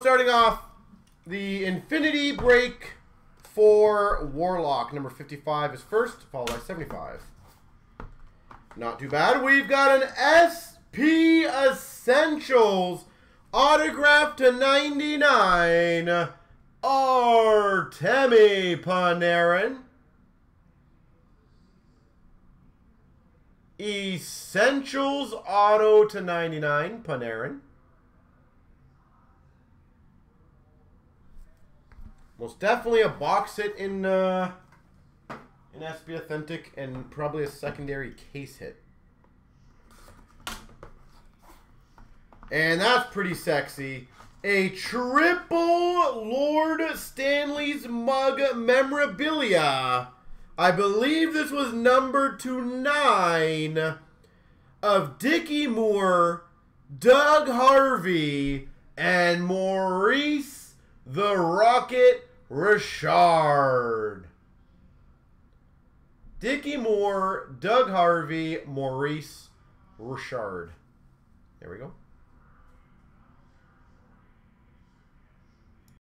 Starting off the Infinity Break for Warlock. Number 55 is first, followed by 75. Not too bad. We've got an SP Essentials autograph to 99. Artemi Panarin. Essentials auto to 99, Panarin. Most definitely a box hit in uh, in SP Authentic and probably a secondary case hit. And that's pretty sexy. A triple Lord Stanley's mug memorabilia. I believe this was number to nine of Dickie Moore, Doug Harvey, and Maurice the Rocket Richard. Dickie Moore, Doug Harvey, Maurice Richard. There we go.